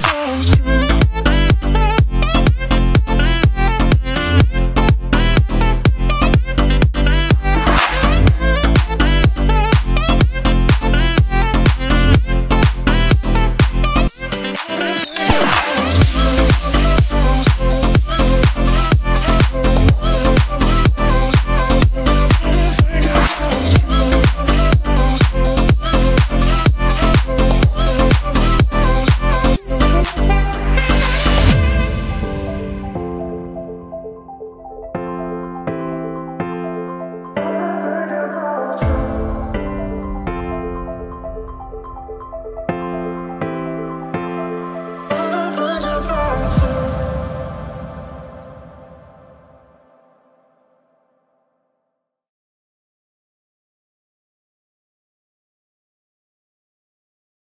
Oh.